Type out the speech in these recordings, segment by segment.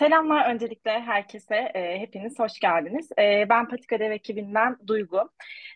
selamlar öncelikle herkese. E, hepiniz hoş geldiniz. E, ben Patika Dev ekibinden Duygu.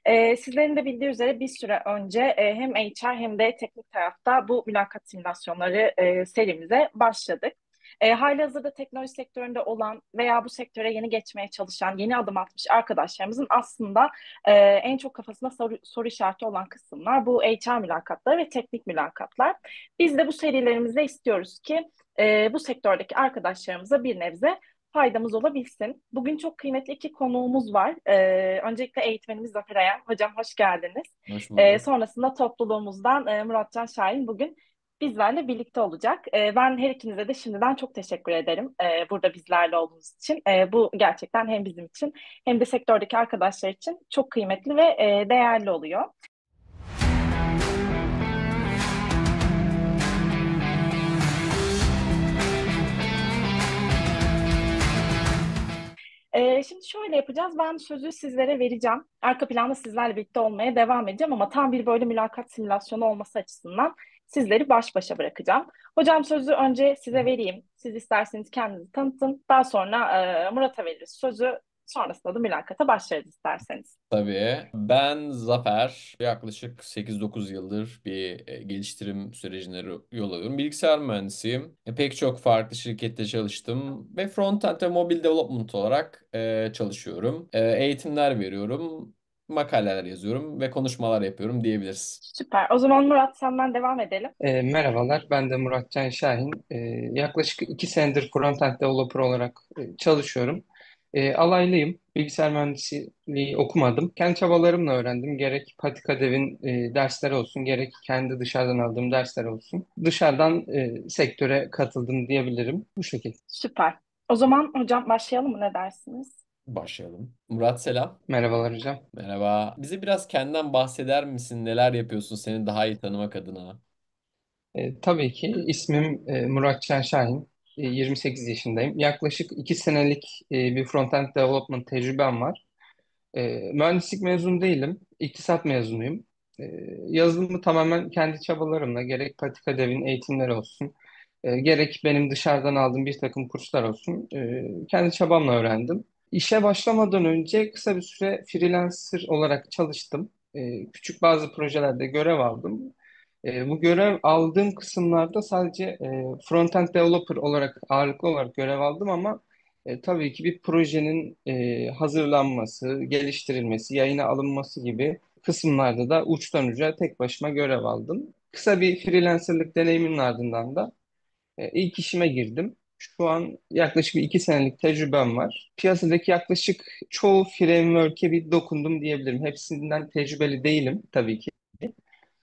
E, sizlerin de bildiği üzere bir süre önce e, hem HR hem de teknik tarafta bu mülakat simülasyonları e, serimize başladık. E, halihazırda teknoloji sektöründe olan veya bu sektöre yeni geçmeye çalışan, yeni adım atmış arkadaşlarımızın aslında e, en çok kafasında soru, soru işareti olan kısımlar bu HR mülakatları ve teknik mülakatlar. Biz de bu serilerimizde istiyoruz ki e, bu sektördeki arkadaşlarımıza bir nebze faydamız olabilsin. Bugün çok kıymetli iki konuğumuz var. Ee, öncelikle eğitmenimiz Zafer Ayan. Hocam hoş geldiniz. Hoş Ee, sonrasında topluluğumuzdan e, Muratcan Şahin bugün bizlerle birlikte olacak. Ee, ben her ikinize de şimdiden çok teşekkür ederim e, burada bizlerle olduğunuz için. E, bu gerçekten hem bizim için hem de sektördeki arkadaşlar için çok kıymetli ve e, değerli oluyor. Ee, şimdi şöyle yapacağız. Ben sözü sizlere vereceğim. Arka planda sizlerle birlikte olmaya devam edeceğim ama tam bir böyle mülakat simülasyonu olması açısından sizleri baş başa bırakacağım. Hocam sözü önce size vereyim. Siz isterseniz kendinizi tanıtın. Daha sonra e, Murat'a veririz sözü. Sonrasında da mülakata başlarız isterseniz. Tabii. Ben Zafer. Yaklaşık 8-9 yıldır bir e, geliştirim sürecine yol alıyorum. Bilgisayar mühendisiyim. E, pek çok farklı şirkette çalıştım ve front-end ve mobil development olarak e, çalışıyorum. Eğitimler veriyorum. Makaleler yazıyorum ve konuşmalar yapıyorum diyebiliriz. Süper. O zaman Murat senden devam edelim. E, merhabalar, ben de Muratcan Şahin. E, yaklaşık iki senedir front-end developer olarak e, çalışıyorum. E, alaylıyım. Bilgisayar mühendisliği okumadım. Kendi çabalarımla öğrendim. Gerek Patika Dev'in e, dersleri olsun, gerek kendi dışarıdan aldığım dersler olsun. Dışarıdan e, sektöre katıldım diyebilirim. Bu şekilde. Süper. O zaman hocam başlayalım mı ne dersiniz? Başlayalım. Murat selam. Merhabalar hocam. Merhaba. Bize biraz kendinden bahseder misin? Neler yapıyorsun seni daha iyi tanımak adına? E, tabii ki ismim e, Muratcan Şahin. 28 yaşındayım. Yaklaşık 2 senelik e, bir front-end development tecrübem var. E, mühendislik mezunu değilim. İktisat mezunuyum. E, yazılımı tamamen kendi çabalarımla gerek Patika Dev'in eğitimleri olsun, gerek benim dışarıdan aldığım bir takım kurslar olsun, kendi çabamla öğrendim. İşe başlamadan önce kısa bir süre freelancer olarak çalıştım. Küçük bazı projelerde görev aldım. E, bu görev aldığım kısımlarda sadece e, front-end developer olarak ağırlıklı olarak görev aldım ama e, tabii ki bir projenin e, hazırlanması, geliştirilmesi, yayına alınması gibi kısımlarda da uçtan uca tek başıma görev aldım. Kısa bir freelancerlık deneyimin ardından da e, ilk işime girdim. Şu an yaklaşık bir iki senelik tecrübem var. Piyasadaki yaklaşık çoğu framework'e bir dokundum diyebilirim. Hepsinden tecrübeli değilim tabii ki.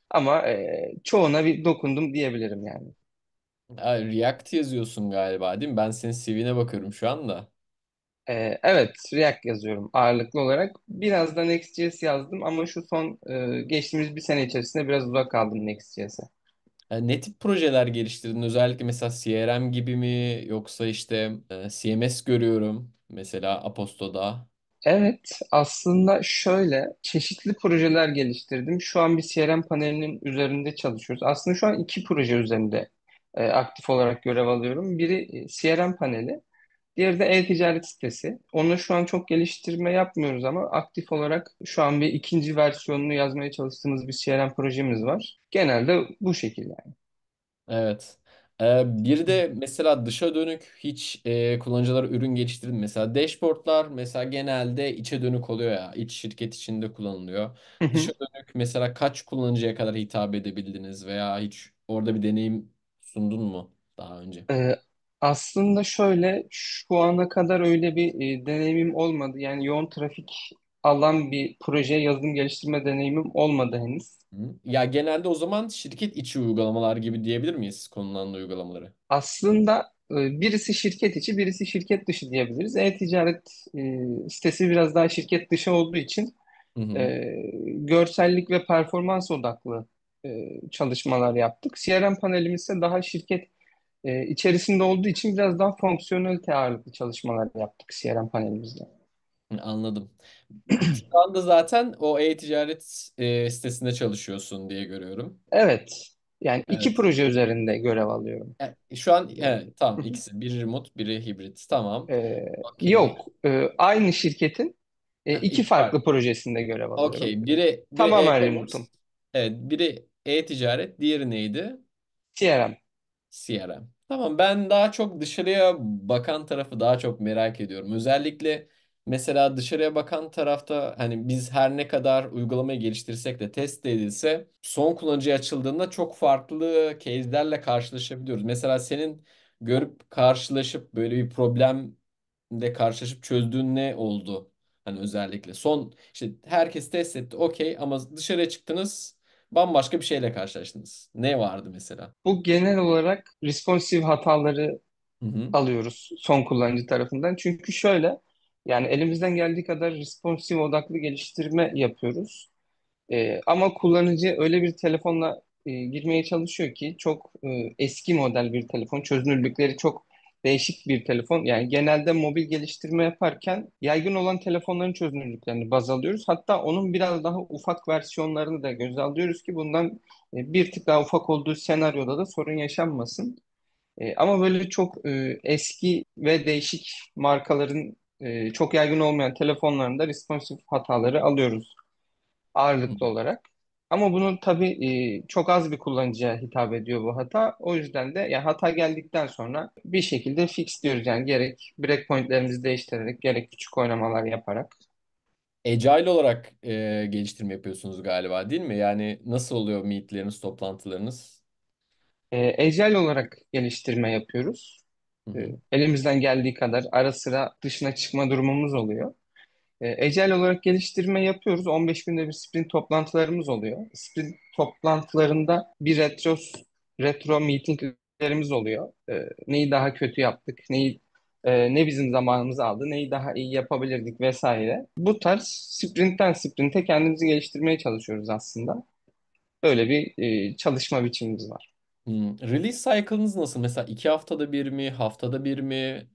Ama e, çoğuna bir dokundum diyebilirim yani. Ha, React yazıyorsun galiba değil mi? Ben senin CV'ne bakıyorum şu anda. E, evet, React yazıyorum ağırlıklı olarak. Biraz da Next.js yazdım ama şu son e, geçtiğimiz bir sene içerisinde biraz uzak kaldım Next.js'e. E, Ne tip projeler geliştirdin? Özellikle mesela CRM gibi mi yoksa işte e, CMS görüyorum mesela Aposto'da. Evet, aslında şöyle çeşitli projeler geliştirdim. Şu an bir CRM panelinin üzerinde çalışıyoruz. Aslında şu an iki proje üzerinde e, aktif olarak görev alıyorum. Biri e, CRM paneli, diğeri de e-ticaret sitesi. Onu şu an çok geliştirme yapmıyoruz ama aktif olarak şu an bir ikinci versiyonunu yazmaya çalıştığımız bir CRM projemiz var. Genelde bu şekilde yani. Evet. Ee, bir de mesela dışa dönük hiç e, kullanıcılara ürün geliştirdin. Mesela dashboardlar mesela genelde içe dönük oluyor ya. İç şirket içinde kullanılıyor. Dışa dönük mesela kaç kullanıcıya kadar hitap edebildiniz veya hiç orada bir deneyim sundun mu daha önce? Ee, aslında şöyle şu ana kadar öyle bir e, deneyimim olmadı. Yani yoğun trafik alan bir proje yazılım geliştirme deneyimim olmadı henüz. Hı. Ya genelde o zaman şirket içi uygulamalar gibi diyebilir miyiz konulan uygulamaları? Aslında e, birisi şirket içi, birisi şirket dışı diyebiliriz. E-ticaret e, sitesi biraz daha şirket dışı olduğu için Hı hı. e, görsellik ve performans odaklı e, çalışmalar yaptık. CRM panelimiz ise daha şirket e, içerisinde olduğu için biraz daha fonksiyonelite ağırlıklı çalışmalar yaptık CRM panelimizde. Anladım. Şu anda zaten o e-ticaret e, sitesinde çalışıyorsun diye görüyorum. Evet, Yani iki Evet. proje üzerinde görev alıyorum. E, şu an evet, tamam ikisi. Biri remote, biri hibrit. Tamam. Ee, Okey. yok, e, aynı şirketin e, iki iki farklı. farklı projesinde görev alıyorum. Okey. Biri biri Tamamen remote'um. Evet, biri e-ticaret, diğeri neydi? CRM. CRM. Tamam ben daha çok dışarıya bakan tarafı daha çok merak ediyorum. Özellikle mesela dışarıya bakan tarafta hani biz her ne kadar uygulamayı geliştirsek de test edilse son kullanıcıya açıldığında çok farklı case'lerle karşılaşabiliyoruz. Mesela senin görüp karşılaşıp böyle bir problemle karşılaşıp çözdüğün ne oldu? Hani özellikle son işte herkes test etti okey ama dışarıya çıktınız bambaşka bir şeyle karşılaştınız. Ne vardı mesela? Bu genel olarak responsive hataları Hı hı. alıyoruz son kullanıcı tarafından. Çünkü şöyle yani elimizden geldiği kadar responsive odaklı geliştirme yapıyoruz. Ee, ama kullanıcı öyle bir telefonla e, girmeye çalışıyor ki çok e, eski model bir telefon, çözünürlükleri çok değişik bir telefon. Yani genelde mobil geliştirme yaparken yaygın olan telefonların çözünürlüklerini baz alıyoruz. Hatta onun biraz daha ufak versiyonlarını da göze alıyoruz ki bundan e, bir tık daha ufak olduğu senaryoda da sorun yaşanmasın. E, ama böyle çok e, eski ve değişik markaların çok yaygın olmayan telefonlarında responsive hataları alıyoruz ağırlıklı olarak. Ama bunu tabii e, çok az bir kullanıcıya hitap ediyor bu hata. O yüzden de yani hata geldikten sonra bir şekilde fix diyoruz. Yani gerek breakpointlerimizi değiştirerek gerek küçük oynamalar yaparak. Agile olarak e, geliştirme yapıyorsunuz galiba değil mi? Yani nasıl oluyor meetleriniz, toplantılarınız? E, Agile olarak geliştirme yapıyoruz. Hı E, hı. elimizden geldiği kadar ara sıra dışına çıkma durumumuz oluyor. E, olarak geliştirme yapıyoruz. 15 günde bir sprint toplantılarımız oluyor. Sprint toplantılarında bir retro retro meetinglerimiz oluyor. E, neyi daha kötü yaptık, neyi e, ne bizim zamanımızı aldı, neyi daha iyi yapabilirdik vesaire. Bu tarz sprintten sprinte kendimizi geliştirmeye çalışıyoruz aslında. Böyle bir e, çalışma biçimimiz var. Hmm. Release cycle'ınız nasıl? Mesela iki haftada bir mi, haftada bir mi?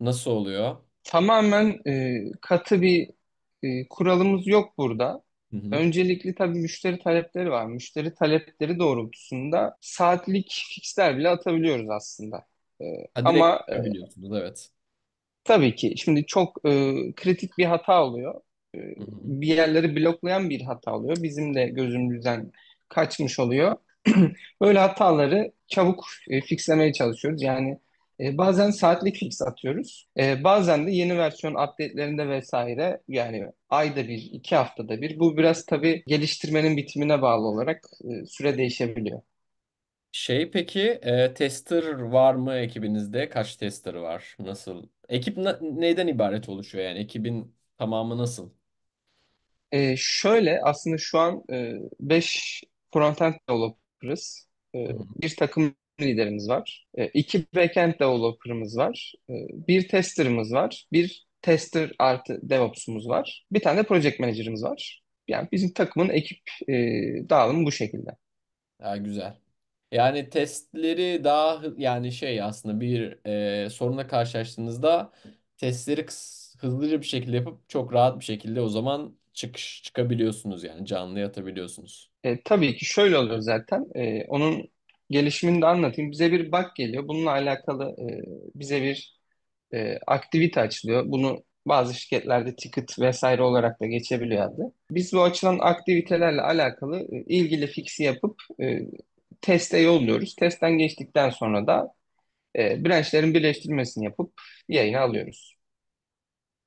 Nasıl oluyor? Tamamen e, katı bir e, kuralımız yok burada. Hı hı. Öncelikli tabii müşteri talepleri var. Müşteri talepleri doğrultusunda saatlik fixler bile atabiliyoruz aslında. E, Ha, ama e, biliyorsunuz evet. tabii ki şimdi çok e, kritik bir hata oluyor. E, bir yerleri bloklayan bir hata oluyor. Bizim de gözümüzden kaçmış oluyor. Böyle hataları çabuk e, fixlemeye çalışıyoruz. Yani e, bazen saatlik fix atıyoruz. E, bazen de yeni versiyon update'lerinde vesaire yani ayda bir, iki haftada bir. Bu biraz tabii geliştirmenin bitimine bağlı olarak e, süre değişebiliyor. Şey peki e, tester var mı ekibinizde? Kaç tester var? Nasıl? Ekip na- neyden ibaret oluşuyor yani? Ekibin tamamı nasıl? E, şöyle aslında şu an e, 5 frontend developer'ız. E, Hı hı. bir takım liderimiz var. E, iki backend developer'ımız var. E, bir tester'ımız var. Bir tester artı DevOps'umuz var. Bir tane de project manager'ımız var. Yani bizim takımın ekip e, dağılımı bu şekilde. Ha, güzel. Yani testleri daha yani şey aslında bir e, sorunla karşılaştığınızda testleri kıs- hızlıca bir şekilde yapıp çok rahat bir şekilde o zaman çıkış çıkabiliyorsunuz yani canlı atabiliyorsunuz. E, tabii ki şöyle oluyor zaten. E, onun gelişimini de anlatayım. Bize bir bug geliyor. Bununla alakalı e, bize bir e, aktivite açılıyor. Bunu bazı şirketlerde ticket vesaire olarak da geçebiliyor adı. Biz bu açılan aktivitelerle alakalı e, ilgili fixi yapıp e, teste yolluyoruz. Testten geçtikten sonra da e, branchlerin birleştirmesini yapıp yayına alıyoruz.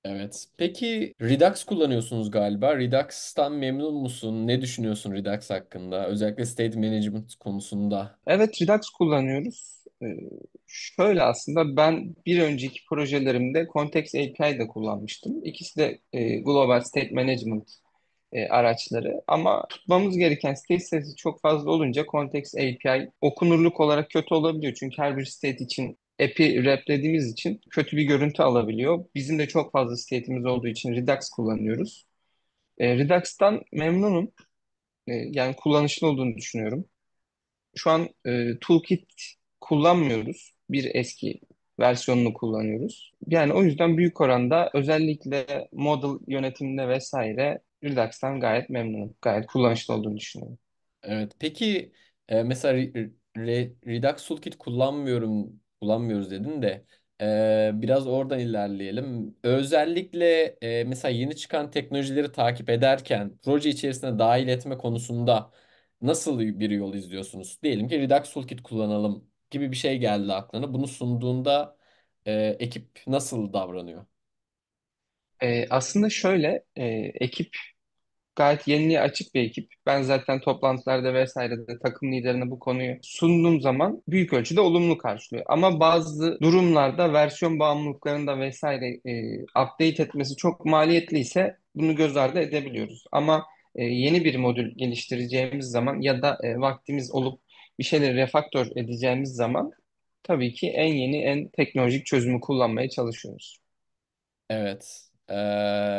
Evet. Peki Redux kullanıyorsunuz galiba. Redux'tan memnun musun? Ne düşünüyorsun Redux hakkında? Özellikle state management konusunda. Evet, Redux kullanıyoruz. E, şöyle aslında ben bir önceki projelerimde Context API de kullanmıştım. İkisi de e, Global State Management e, araçları. Ama tutmamız gereken state sayısı çok fazla olunca Context API okunurluk olarak kötü olabiliyor. Çünkü her bir state için app'i wraplediğimiz için kötü bir görüntü alabiliyor. Bizim de çok fazla state'imiz olduğu için Redux kullanıyoruz. E, Redux'tan memnunum. E, yani kullanışlı olduğunu düşünüyorum. Şu an e, Toolkit kullanmıyoruz. Bir eski versiyonunu kullanıyoruz. Yani o yüzden büyük oranda özellikle model yönetiminde vesaire Redux'tan gayet memnunum. Gayet kullanışlı olduğunu düşünüyorum. Evet. Peki E, mesela Re- Re- Redux Toolkit kullanmıyorum, kullanmıyoruz dedin de e, biraz oradan ilerleyelim. Özellikle e, mesela yeni çıkan teknolojileri takip ederken proje içerisine dahil etme konusunda nasıl bir yol izliyorsunuz? Diyelim ki Redux Toolkit kullanalım gibi bir şey geldi aklına. Bunu sunduğunda e, ekip nasıl davranıyor? E, aslında şöyle, e, ekip gayet yeniliğe açık bir ekip. Ben zaten toplantılarda vesairede takım liderine bu konuyu sunduğum zaman büyük ölçüde olumlu karşılıyor. Ama bazı durumlarda versiyon bağımlılıklarında vesaire e, update etmesi çok maliyetliyse bunu göz ardı edebiliyoruz. Ama e, yeni bir modül geliştireceğimiz zaman ya da e, vaktimiz olup bir şeyleri refaktör edeceğimiz zaman tabii ki en yeni, en teknolojik çözümü kullanmaya çalışıyoruz. Evet. Ee,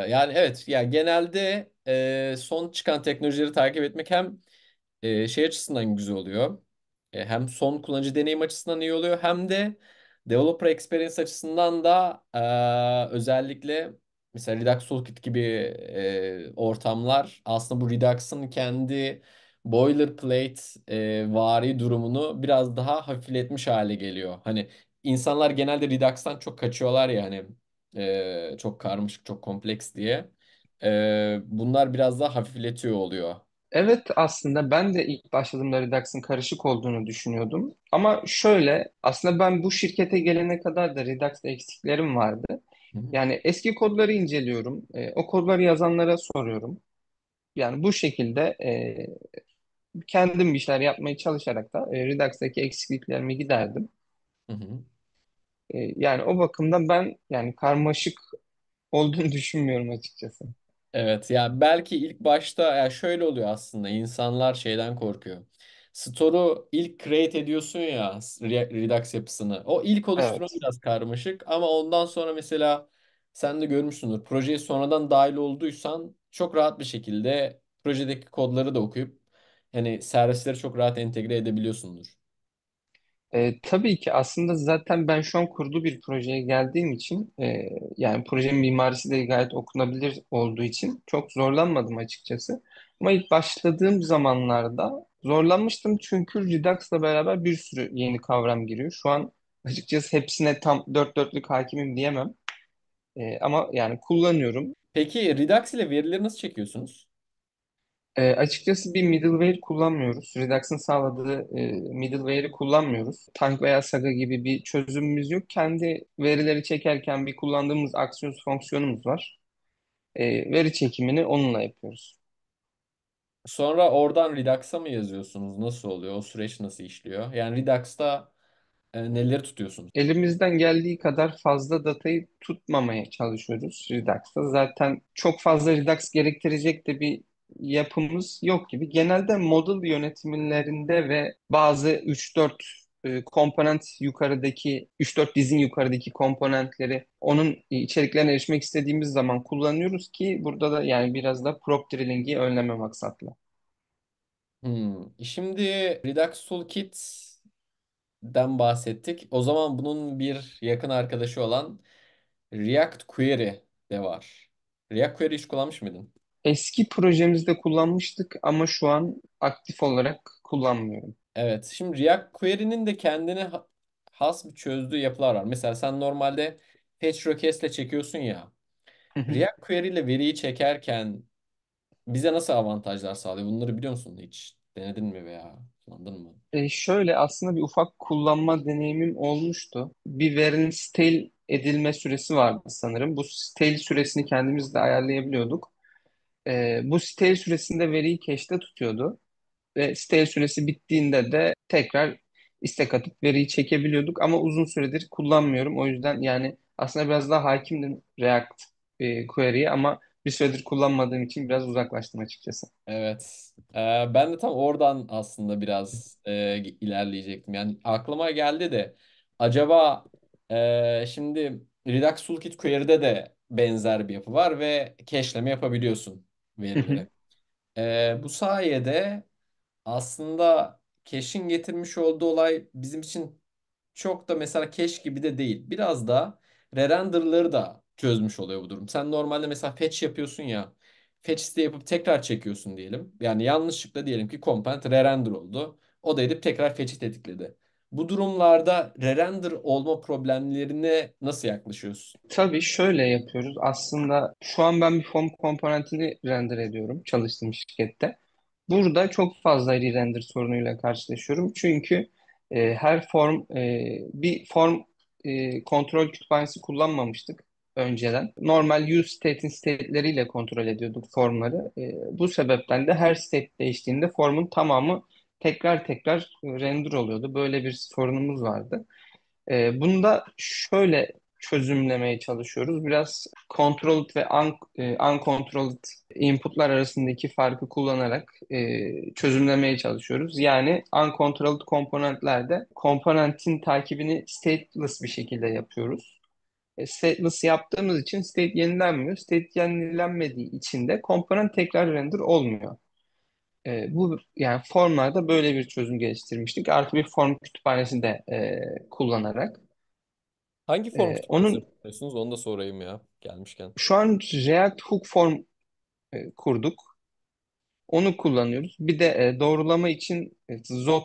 yani evet ya genelde e, son çıkan teknolojileri takip etmek hem e, şey açısından güzel oluyor. E, hem son kullanıcı deneyim açısından iyi oluyor hem de developer experience açısından da e, özellikle mesela Redux Toolkit gibi e, ortamlar aslında bu Redux'ın kendi boilerplate e, vari durumunu biraz daha hafifletmiş hale geliyor. Hani insanlar genelde Redux'tan çok kaçıyorlar ya hani e, çok karmaşık, çok kompleks diye. E, bunlar biraz daha hafifletiyor oluyor. Evet aslında ben de ilk başladığımda Redux'ın karışık olduğunu düşünüyordum. Ama şöyle aslında ben bu şirkete gelene kadar da Redux'ta eksiklerim vardı. Yani eski kodları inceliyorum. E, o kodları yazanlara soruyorum. Yani bu şekilde e, kendim bir şeyler yapmaya çalışarak da e, Redux'taki eksikliklerimi giderdim. Hı hı. E, yani o bakımdan ben yani karmaşık olduğunu düşünmüyorum açıkçası. Evet ya belki ilk başta ya şöyle oluyor aslında insanlar şeyden korkuyor. Store'u ilk create ediyorsun ya Re- Redux yapısını. O ilk oluşturma Evet. biraz karmaşık ama ondan sonra mesela sen de görmüşsündür. Projeye sonradan dahil olduysan çok rahat bir şekilde projedeki kodları da okuyup yani servisleri çok rahat entegre edebiliyorsundur. E, tabii ki aslında zaten ben şu an kurulu bir projeye geldiğim için e, yani projenin mimarisi de gayet okunabilir olduğu için çok zorlanmadım açıkçası. Ama ilk başladığım zamanlarda zorlanmıştım çünkü Redux'la beraber bir sürü yeni kavram giriyor. Şu an açıkçası hepsine tam dört dörtlük hakimim diyemem. E, ama yani kullanıyorum. Peki Redux ile verileri nasıl çekiyorsunuz? E, açıkçası bir middleware kullanmıyoruz. Redux'ın sağladığı e, middleware'i kullanmıyoruz. Tank veya Saga gibi bir çözümümüz yok. Kendi verileri çekerken bir kullandığımız Axios fonksiyonumuz var. E, veri çekimini onunla yapıyoruz. Sonra oradan Redux'a mı yazıyorsunuz? Nasıl oluyor? O süreç nasıl işliyor? Yani Redux'ta e, neleri tutuyorsunuz? Elimizden geldiği kadar fazla datayı tutmamaya çalışıyoruz Redux'ta. Zaten çok fazla Redux gerektirecek de bir yapımız yok gibi. Genelde model yönetimlerinde ve bazı 3-4 e, komponent yukarıdaki 3-4 dizin yukarıdaki komponentleri onun içeriklerine erişmek istediğimiz zaman kullanıyoruz ki burada da yani biraz da prop drilling'i önleme maksatlı. Hmm. Şimdi Redux Toolkit'den bahsettik. O zaman bunun bir yakın arkadaşı olan React Query de var. React Query hiç kullanmış mıydın? Eski projemizde kullanmıştık ama şu an aktif olarak kullanmıyorum. Evet. Şimdi React Query'nin de kendine ha- has bir çözdüğü yapılar var. Mesela sen normalde fetch request'le çekiyorsun ya. React Query ile veriyi çekerken bize nasıl avantajlar sağlıyor? Bunları biliyor musun hiç? Denedin mi veya kullandın mı? E, şöyle aslında bir ufak kullanma deneyimim olmuştu. Bir verinin stale edilme süresi vardı sanırım. Bu stale süresini kendimiz de ayarlayabiliyorduk. E, bu stale süresinde veriyi cache'te tutuyordu. Ve stale süresi bittiğinde de tekrar istek atıp veriyi çekebiliyorduk. Ama uzun süredir kullanmıyorum. O yüzden yani aslında biraz daha hakimdim React e, query'ye ama bir süredir kullanmadığım için biraz uzaklaştım açıkçası. Evet. Ee, ben de tam oradan aslında biraz e, ilerleyecektim. Yani aklıma geldi de acaba e, şimdi Redux Toolkit Query'de de benzer bir yapı var ve cache'leme yapabiliyorsun verileri. Ee, bu sayede aslında cache'in getirmiş olduğu olay bizim için çok da mesela cache gibi de değil. Biraz da re-render'ları da çözmüş oluyor bu durum. Sen normalde mesela fetch yapıyorsun ya. Fetch iste yapıp tekrar çekiyorsun diyelim. Yani yanlışlıkla diyelim ki component re-render oldu. O da edip tekrar fetch'i tetikledi. Bu durumlarda re-render olma problemlerine nasıl yaklaşıyorsun? Tabii şöyle yapıyoruz. Aslında şu an ben bir form komponentini render ediyorum çalıştığım şirkette. Burada çok fazla re-render sorunuyla karşılaşıyorum. Çünkü e, her form e, bir form e, kontrol kütüphanesi kullanmamıştık önceden. Normal use state'in state'leriyle kontrol ediyorduk formları. E, bu sebepten de her state değiştiğinde formun tamamı tekrar tekrar render oluyordu. Böyle bir sorunumuz vardı. E, bunu da şöyle çözümlemeye çalışıyoruz. Biraz controlled ve un, e, uncontrolled inputlar arasındaki farkı kullanarak e, çözümlemeye çalışıyoruz. Yani uncontrolled komponentlerde komponentin takibini stateless bir şekilde yapıyoruz. E, stateless yaptığımız için state yenilenmiyor. State yenilenmediği için de komponent tekrar render olmuyor. E, bu yani formlarda böyle bir çözüm geliştirmiştik. Artı bir form kütüphanesi de e, kullanarak. Hangi form E, onun kullanıyorsunuz? Onu da sorayım ya gelmişken. şu an React Hook Form e, kurduk. Onu kullanıyoruz. Bir de e, doğrulama için e, Zod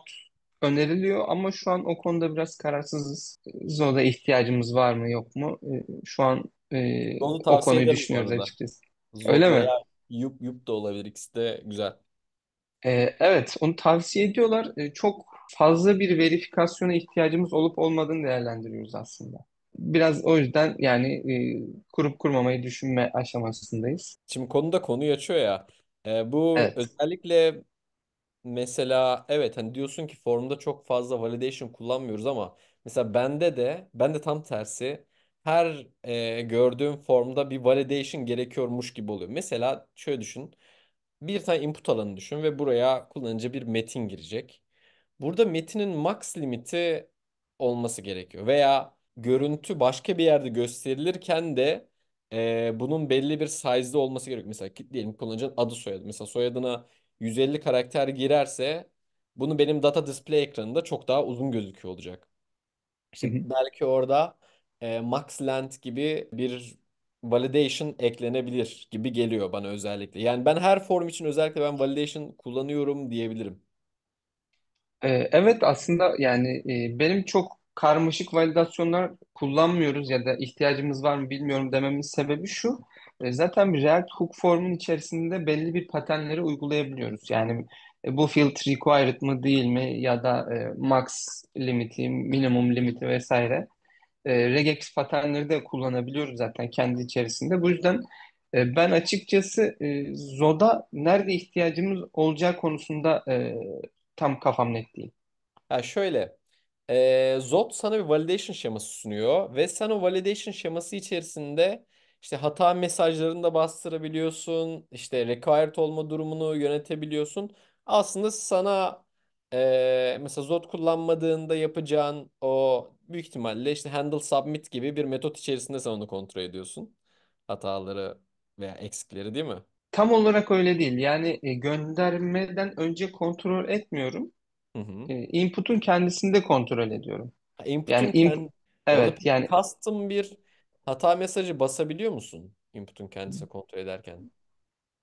öneriliyor ama şu an o konuda biraz kararsızız. Zod'a ihtiyacımız var mı yok mu? E, şu an e, Onu o tavsiye konuyu ederim bu düşünüyoruz arada. açıkçası. Öyle mi? veya Yup Yup da olabilir. İkisi de güzel. E, evet, onu tavsiye ediyorlar. E, çok fazla bir verifikasyona ihtiyacımız olup olmadığını değerlendiriyoruz aslında. Biraz o yüzden yani e, kurup kurmamayı düşünme aşamasındayız. Şimdi konuda konuyu açıyor ya. E, bu Evet. özellikle mesela evet hani diyorsun ki formda çok fazla validation kullanmıyoruz ama mesela bende de ben de tam tersi her e, gördüğüm formda bir validation gerekiyormuş gibi oluyor. Mesela şöyle düşün. Bir tane input alanı düşün ve buraya kullanıcı bir metin girecek. Burada metinin max limiti olması gerekiyor. Veya görüntü başka bir yerde gösterilirken de e, bunun belli bir size'da olması gerekiyor. Mesela diyelim kullanıcının adı soyadı. Mesela soyadına 150 karakter girerse bunu benim data display ekranında çok daha uzun gözüküyor olacak. İşte belki orada e, max length gibi bir validation eklenebilir gibi geliyor bana özellikle. Yani ben her form için özellikle ben validation kullanıyorum diyebilirim. Ee, Evet aslında yani e, benim çok karmaşık validasyonlar kullanmıyoruz ya da ihtiyacımız var mı bilmiyorum dememin sebebi şu. E, Zaten bir React Hook formun içerisinde belli bir paternleri uygulayabiliyoruz. Yani e, bu field required mı değil mi ya da max limiti, minimum limiti vesaire. E, regex paternleri de kullanabiliyoruz zaten kendi içerisinde. Bu yüzden e, ben açıkçası e, Zoda nerede ihtiyacımız olacağı konusunda e, tam kafam net değil. Ya şöyle, e, Zod sana bir validation şeması sunuyor ve sen o validation şeması içerisinde işte hata mesajlarını da bastırabiliyorsun, işte required olma durumunu yönetebiliyorsun. Aslında sana e, mesela Zod kullanmadığında yapacağın o büyük ihtimalle işte handle submit gibi bir metot içerisinde sen onu kontrol ediyorsun. Hataları veya eksikleri değil mi? Tam olarak öyle değil. Yani e, göndermeden önce kontrol etmiyorum. Hı hı. E, input'un kendisinde kontrol ediyorum. Yani Input'un input kendi orada evet peki yani custom bir hata mesajı basabiliyor musun? Input'un kendisine kontrol ederken.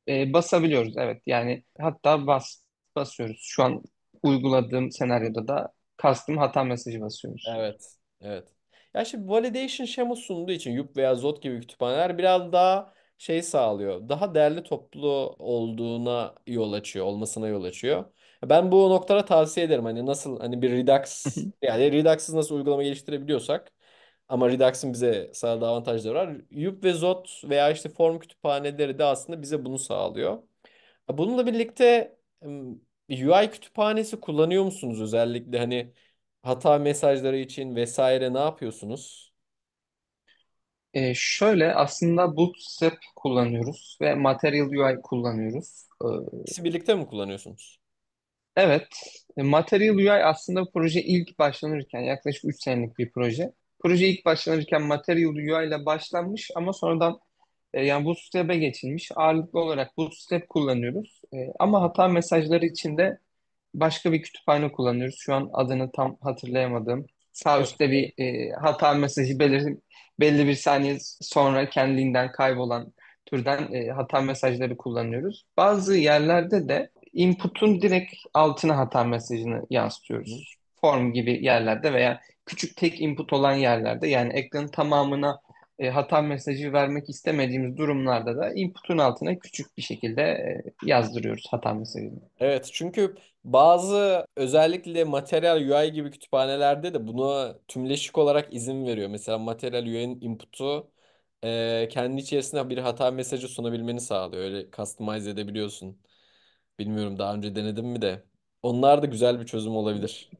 e, basabiliyoruz evet. Yani hatta bas basıyoruz. Şu an uyguladığım senaryoda da custom hata mesajı basıyoruz. Evet. Evet. Ya şimdi validation şema sunduğu için Yup veya Zod gibi kütüphaneler biraz daha şey sağlıyor. Daha değerli toplu olduğuna yol açıyor, olmasına yol açıyor. Ben bu noktada tavsiye ederim. Hani nasıl hani bir Redux yani Redux'sız nasıl uygulama geliştirebiliyorsak ama Redux'ın bize sağladığı avantajları var. Yup ve Zod veya işte form kütüphaneleri de aslında bize bunu sağlıyor. Bununla birlikte UI kütüphanesi kullanıyor musunuz özellikle hani hata mesajları için vesaire ne yapıyorsunuz? E, şöyle aslında Bootstrap kullanıyoruz ve Material UI kullanıyoruz. E, İkisi birlikte mi kullanıyorsunuz? Evet, e, Material UI aslında proje ilk başlanırken yaklaşık 3 senelik bir proje. Proje ilk başlanırken Material UI ile başlanmış ama sonradan e, yani Bootstrap'e geçilmiş. Ağırlıklı olarak Bootstrap kullanıyoruz. E, ama hata mesajları için de başka bir kütüphane kullanıyoruz. Şu an adını tam hatırlayamadım. Sağ Evet. üstte bir e, hata mesajı belir belli bir saniye sonra kendiliğinden kaybolan türden e, hata mesajları kullanıyoruz. Bazı yerlerde de input'un direkt altına hata mesajını Hı. yansıtıyoruz. Form gibi yerlerde veya küçük tek input olan yerlerde yani ekranın tamamına e, hata mesajı vermek istemediğimiz durumlarda da input'un altına küçük bir şekilde e, yazdırıyoruz hata mesajını. Evet çünkü bazı özellikle Material UI gibi kütüphanelerde de buna tümleşik olarak izin veriyor. Mesela Material UI'nin input'u e, kendi içerisinde bir hata mesajı sunabilmeni sağlıyor. Öyle customize edebiliyorsun. Bilmiyorum daha önce denedim mi de. Onlar da güzel bir çözüm olabilir.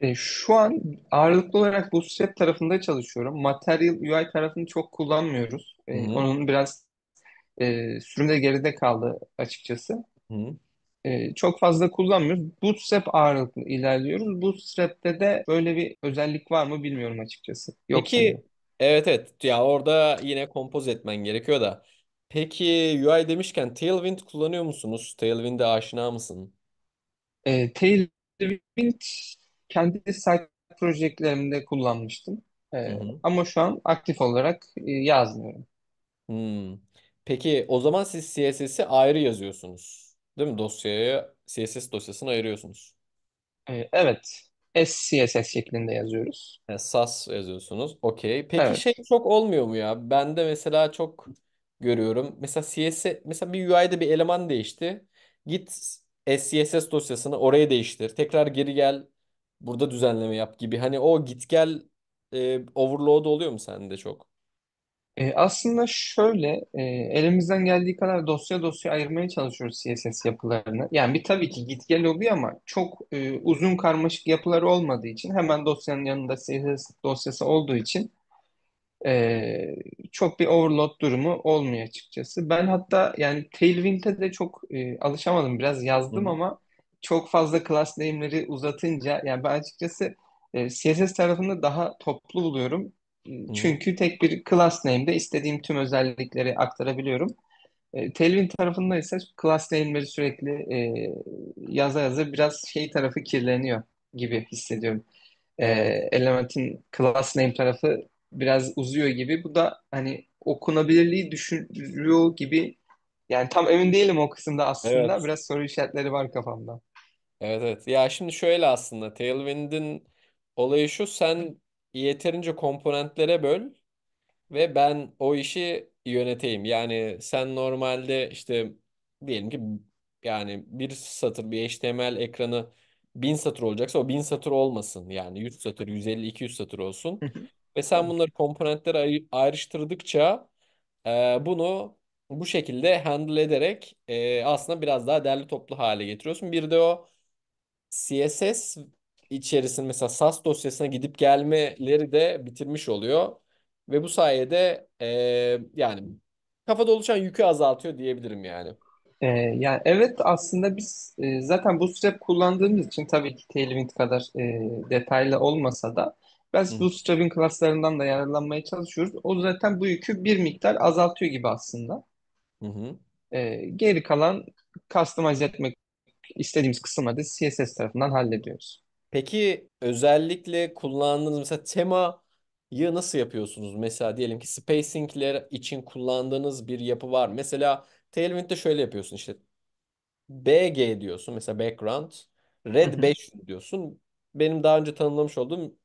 E, şu an ağırlıklı olarak Bootstrap tarafında çalışıyorum. Material UI tarafını çok kullanmıyoruz. E, hı. onun biraz e, sürümde geride kaldı açıkçası. Hı. E, çok fazla kullanmıyoruz. Bootstrap ağırlıklı ilerliyoruz. Bootstrap'te de böyle bir özellik var mı bilmiyorum açıkçası. Yok Peki sanırım. evet evet ya orada yine kompoz etmen gerekiyor da. Peki UI demişken Tailwind kullanıyor musunuz? Tailwind'e aşina mısın? E, Tailwind kendi site projelerimde kullanmıştım. Hı E, hı. ama şu an aktif olarak e, yazmıyorum. Hmm. Peki o zaman siz CSS'i ayrı yazıyorsunuz. Değil mi? Dosyaya CSS dosyasını ayırıyorsunuz. E, evet. SCSS şeklinde yazıyoruz. Yani SAS yazıyorsunuz. Okey. Peki şey Evet. çok olmuyor mu ya? Ben de mesela çok görüyorum. Mesela CS mesela bir UI'de bir eleman değişti. Git SCSS dosyasını oraya değiştir. Tekrar geri gel. Burada düzenleme yap gibi. Hani o git gel e, overload oluyor mu sende çok? E, aslında şöyle e, elimizden geldiği kadar dosya dosya ayırmaya çalışıyoruz CSS yapılarını. Yani bir tabii ki git gel oluyor ama çok e, uzun karmaşık yapıları olmadığı için hemen dosyanın yanında CSS dosyası olduğu için e, çok bir overload durumu olmuyor açıkçası. Ben hatta yani Tailwind'e de çok e, alışamadım. Biraz Hı yazdım hı. ama çok fazla class name'leri uzatınca yani ben açıkçası e, CSS tarafını daha toplu buluyorum. Çünkü tek bir class name'de istediğim tüm özellikleri aktarabiliyorum. E, Tailwind tarafında ise class name'leri sürekli e, yaza yaza biraz şey tarafı kirleniyor gibi hissediyorum e. Element'in class name tarafı biraz uzuyor gibi. Bu da hani okunabilirliği düşürüyor gibi. Yani tam emin değilim o kısımda aslında. Evet. Biraz soru işaretleri var kafamda. Evet evet. Ya şimdi şöyle aslında Tailwind'in olayı şu sen yeterince komponentlere böl ve ben o işi yöneteyim. Yani sen normalde işte diyelim ki yani bir satır bir HTML ekranı bin satır olacaksa o bin satır olmasın. Yani 100 satır, 150, 200 satır olsun. Ve sen bunları komponentlere ayı- ayrıştırdıkça e, bunu bu şekilde handle ederek e, aslında biraz daha derli toplu hale getiriyorsun. Bir de o CSS içerisinde mesela SAS dosyasına gidip gelmeleri de bitirmiş oluyor. Ve bu sayede e, yani kafada oluşan yükü azaltıyor diyebilirim yani. E, yani evet aslında biz e, zaten Bootstrap kullandığımız için tabii ki Tailwind kadar e, detaylı olmasa da biz Hı Bootstrap'in klaslarından da yararlanmaya çalışıyoruz. O zaten bu yükü bir miktar azaltıyor gibi aslında. hı. hı. E, geri kalan customize etmek istediğimiz kısımları da CSS tarafından hallediyoruz. Peki özellikle kullandığınız mesela temayı nasıl yapıyorsunuz? Mesela diyelim ki spacing'ler için kullandığınız bir yapı var. Mesela Tailwind'de şöyle yapıyorsun işte BG diyorsun mesela background. Red hı. 500 diyorsun. Benim daha önce tanımlamış olduğum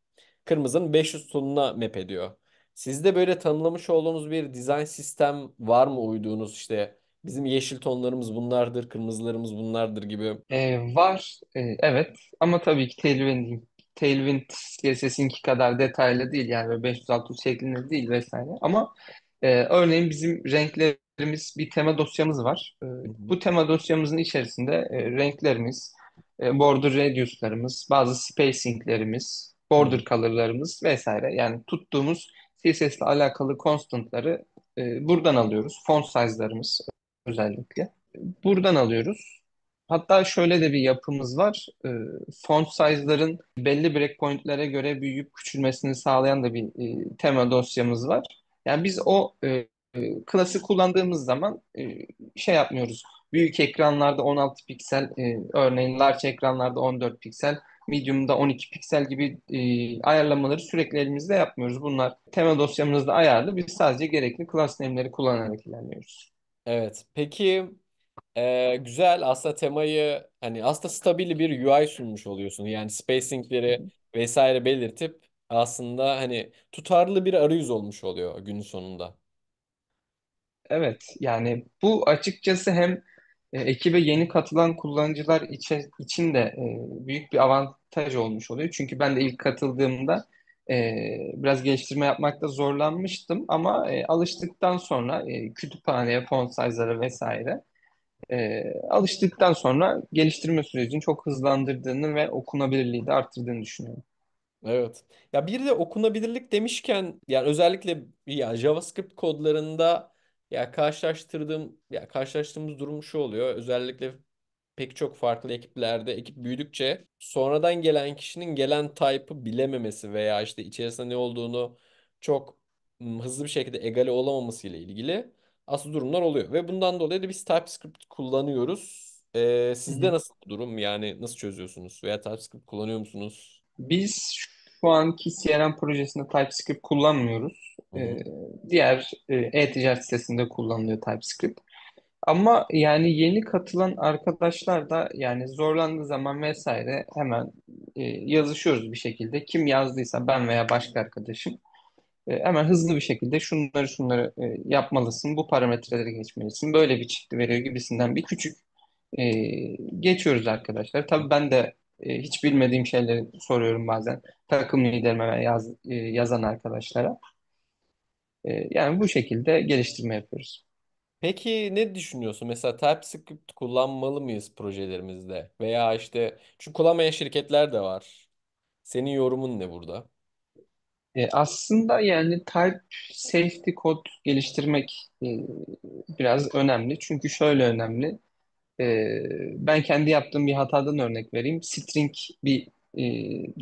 kırmızının 500 tonuna map ediyor. Sizde böyle tanımlamış olduğunuz bir dizayn sistem var mı uyduğunuz işte bizim yeşil tonlarımız bunlardır, kırmızılarımız bunlardır gibi. Ee, var, e, evet. Ama tabii ki Tailwind, Tailwind CSS'inki kadar detaylı değil yani böyle 506 şeklinde değil vesaire. Ama e, örneğin bizim renklerimiz bir tema dosyamız var. E, bu tema dosyamızın içerisinde e, renklerimiz, e, border radius'larımız, bazı spacing'lerimiz, border color'larımız vesaire. Yani tuttuğumuz CSS ile alakalı constant'ları e, buradan alıyoruz. Font size'larımız özellikle. Buradan alıyoruz. Hatta şöyle de bir yapımız var. Ee, font size'ların belli breakpoint'lere göre büyüyüp küçülmesini sağlayan da bir e, tema dosyamız var. Yani biz o e, e, klası kullandığımız zaman e, şey yapmıyoruz. Büyük ekranlarda 16 piksel, e, örneğin large ekranlarda 14 piksel, medium'da 12 piksel gibi e, ayarlamaları sürekli elimizde yapmıyoruz. Bunlar tema dosyamızda ayarlı. Biz sadece gerekli class name'leri kullanarak ilerliyoruz. Evet. Peki Ee, güzel aslında temayı hani aslında stabil bir UI sunmuş oluyorsun. Yani spacing'leri vesaire belirtip aslında hani tutarlı bir arayüz olmuş oluyor günün sonunda. Evet, yani bu açıkçası hem e, ekibe yeni katılan kullanıcılar içe- için de e, büyük bir avantaj olmuş oluyor. Çünkü ben de ilk katıldığımda e, biraz geliştirme yapmakta zorlanmıştım ama e, alıştıktan sonra e, kütüphaneye, font size'lara vesaire e, alıştıktan sonra geliştirme sürecini çok hızlandırdığını ve okunabilirliği de arttırdığını düşünüyorum. Evet. Ya bir de okunabilirlik demişken yani özellikle ya JavaScript kodlarında ya karşılaştırdığım ya karşılaştığımız durum şu oluyor. Özellikle pek çok farklı ekiplerde ekip büyüdükçe sonradan gelen kişinin gelen type'ı bilememesi veya işte içerisinde ne olduğunu çok hızlı bir şekilde egale olamaması ile ilgili aslında durumlar oluyor. Ve bundan dolayı da biz TypeScript kullanıyoruz. Ee, sizde hı. nasıl bu durum? Yani nasıl çözüyorsunuz? Veya TypeScript kullanıyor musunuz? Biz şu anki CRM projesinde TypeScript kullanmıyoruz. E, hı. diğer e-ticaret sitesinde kullanılıyor TypeScript. Ama yani yeni katılan arkadaşlar da yani zorlandığı zaman vesaire hemen e, yazışıyoruz bir şekilde. Kim yazdıysa ben veya başka arkadaşım e, hemen hızlı bir şekilde şunları şunları e, yapmalısın, bu parametreleri geçmelisin, böyle bir çıktı veriyor gibisinden bir küçük geçiyoruz arkadaşlar. Tabii ben de hiç bilmediğim şeyleri soruyorum bazen takım liderime ve yaz, e, yazan arkadaşlara. Yani bu şekilde geliştirme yapıyoruz. Peki ne düşünüyorsun? Mesela TypeScript kullanmalı mıyız projelerimizde? Veya işte çünkü kullanmayan şirketler de var. Senin yorumun ne burada? E, aslında yani type safety kod geliştirmek e, biraz önemli. Çünkü şöyle önemli. E, ben kendi yaptığım bir hatadan örnek vereyim. String bir e,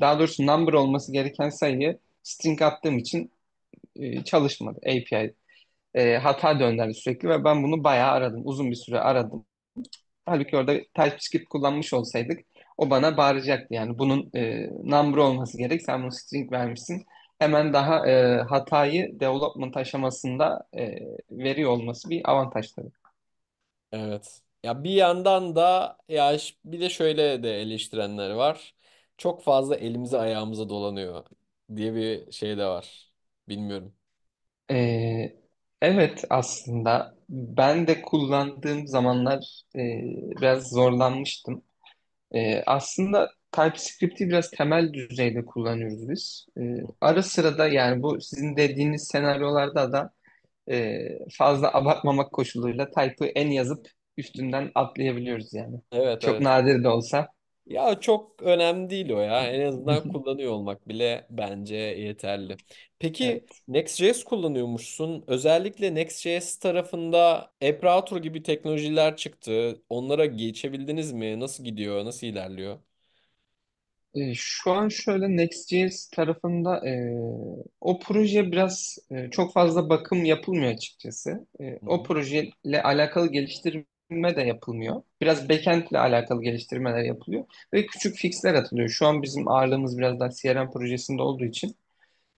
daha doğrusu number olması gereken sayıyı string attığım için e, çalışmadı API. E, hata döndürdü sürekli ve ben bunu bayağı aradım. Uzun bir süre aradım. Halbuki orada TypeScript kullanmış olsaydık o bana bağıracaktı. Yani bunun e, number olması gerek. Sen bunu string vermişsin. Hemen daha e, hatayı development aşamasında e, veriyor olması bir avantaj tabii. Evet. Ya bir yandan da ya ş- bir de şöyle de eleştirenler var. Çok fazla elimize ayağımıza dolanıyor diye bir şey de var. Bilmiyorum. E, evet aslında ben de kullandığım zamanlar e, biraz zorlanmıştım. E, aslında TypeScript'i biraz temel düzeyde kullanıyoruz biz. E, ara sıra da yani bu sizin dediğiniz senaryolarda da e, fazla abartmamak koşuluyla type'ı en yazıp üstünden atlayabiliyoruz yani. Evet Çok evet. nadir de olsa. Ya çok önemli değil o ya. En azından kullanıyor olmak bile bence yeterli. Peki Evet. Next.js kullanıyormuşsun. Özellikle Next.js tarafında Router gibi teknolojiler çıktı. Onlara geçebildiniz mi? Nasıl gidiyor? Nasıl ilerliyor? E, şu an şöyle Next.js tarafında e, o proje biraz e, çok fazla bakım yapılmıyor açıkçası. E, Hı o hı. projeyle alakalı geliştirme de yapılmıyor. Biraz backend ile alakalı geliştirmeler yapılıyor ve küçük fixler atılıyor. Şu an bizim ağırlığımız biraz daha CRM projesinde olduğu için.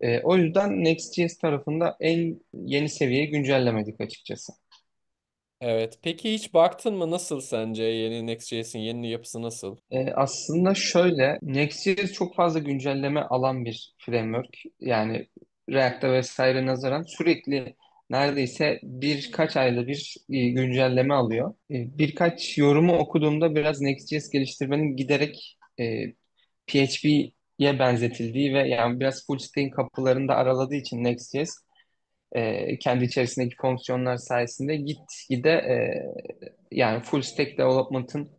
E, o yüzden Next.js tarafında en yeni seviyeye güncellemedik açıkçası. Evet. Peki hiç baktın mı nasıl sence yeni Next.js'in yeni yapısı nasıl? E, aslında şöyle, Next.js çok fazla güncelleme alan bir framework. Yani React'a vesaire nazaran sürekli neredeyse birkaç ayda bir e, güncelleme alıyor. E, birkaç yorumu okuduğumda biraz Next.js geliştirmenin giderek e, PHP'ye benzetildiği ve yani biraz full stack'in kapılarını da araladığı için Next.js kendi içerisindeki fonksiyonlar sayesinde gitgide yani full stack development'ın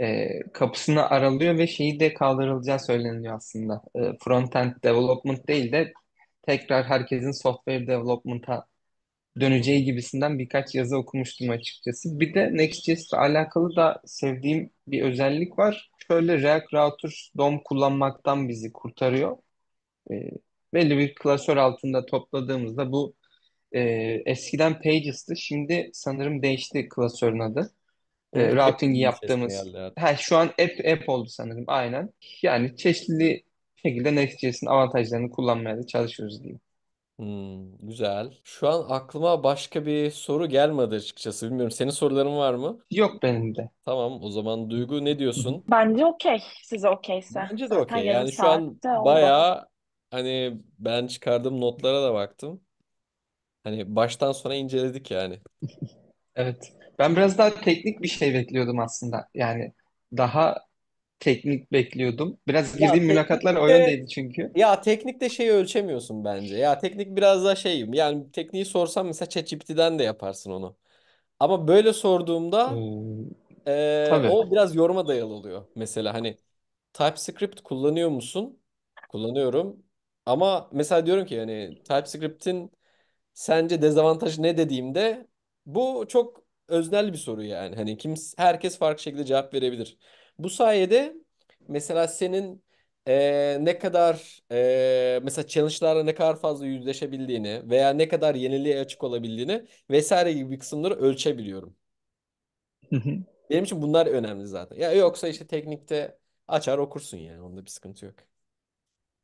e, kapısını aralıyor ve şeyi de kaldırılacağı söyleniliyor aslında. E, front-end development değil de tekrar herkesin software development'a döneceği gibisinden birkaç yazı okumuştum açıkçası. Bir de Next.js ile alakalı da sevdiğim bir özellik var. Şöyle React Router DOM kullanmaktan bizi kurtarıyor. E, belli bir klasör altında topladığımızda bu e, eskiden Pages'tı. Şimdi sanırım değişti klasörün adı e, app routing'i yaptığımız ha, şu an app, app oldu sanırım aynen. Yani çeşitli şekilde Next.js'in avantajlarını kullanmaya da çalışıyoruz diyeyim. Hmm, güzel. Şu an aklıma başka bir soru gelmedi açıkçası. Bilmiyorum. Senin soruların var mı? Yok benim de. Tamam. O zaman Duygu ne diyorsun? Bence okey. Size okeyse. Bence de Zaten okey. yarım Yani şu an saatte oldu. bayağı hani ben çıkardığım notlara da baktım. Hani baştan sona inceledik yani. Evet. Ben biraz daha teknik bir şey bekliyordum aslında. Yani daha teknik bekliyordum. Biraz Ya girdiğim mülakatlar o teknikte yöndeydi çünkü. ya teknikte şeyi ölçemiyorsun bence. Ya teknik biraz daha şey yani tekniği sorsam mesela ChatGPT'den de yaparsın onu. Ama böyle sorduğumda Ee, eee, tabii. o biraz yoruma dayalı oluyor. Mesela hani TypeScript kullanıyor musun? Kullanıyorum. Ama mesela diyorum ki hani TypeScript'in sence dezavantajı ne dediğimde bu çok öznel bir soru yani. Hani kim herkes farklı şekilde cevap verebilir. Bu sayede mesela senin eee, ne kadar eee, mesela challenge'larla ne kadar fazla yüzleşebildiğini veya ne kadar yeniliğe açık olabildiğini vesaire gibi kısımları ölçebiliyorum. Hı hı. Benim için bunlar önemli zaten. Ya yoksa işte teknikte açar okursun yani. Onda bir sıkıntı yok.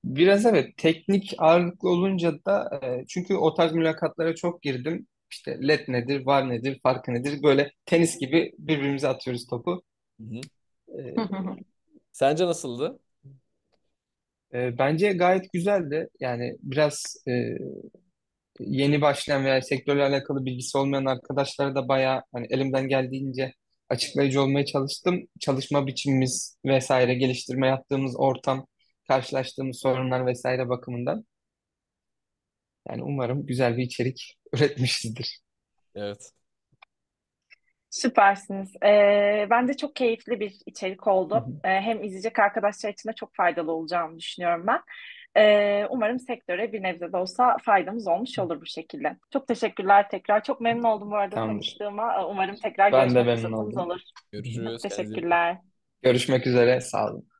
Biraz evet teknik ağırlıklı olunca da e, çünkü o tarz mülakatlara çok girdim. İşte led nedir, var nedir, farkı nedir? Böyle tenis gibi birbirimize atıyoruz topu. Hı hı. Sence nasıldı? e, bence gayet güzeldi. Yani biraz e, yeni başlayan veya sektörle alakalı bilgisi olmayan arkadaşlara da bayağı hani elimden geldiğince açıklayıcı olmaya çalıştım. Çalışma biçimimiz vesaire, geliştirme yaptığımız ortam, karşılaştığımız sorunlar vesaire bakımından. Yani umarım güzel bir içerik üretmişizdir. Evet. Süpersiniz. Ee, bence çok keyifli bir içerik oldu. Ee, hem izleyecek arkadaşlar için de çok faydalı olacağını düşünüyorum ben. Ee, umarım sektöre bir nebze de olsa faydamız olmuş olur bu şekilde. Çok teşekkürler tekrar. Çok memnun oldum bu arada Tamamdır. tanıştığıma. Umarım tekrar Ben de memnun fırsatımız oldum. olur. Görüşürüz. Teşekkürler. Görüşmek üzere. Sağ olun.